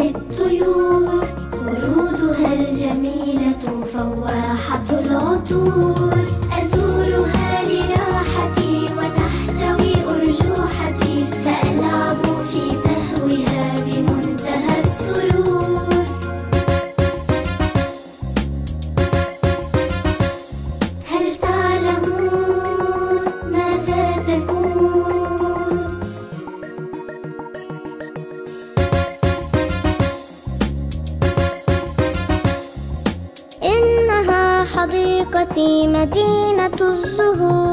للطيور ورودها الجميلة فواحة العطور. حديقتي مدينة الزهور.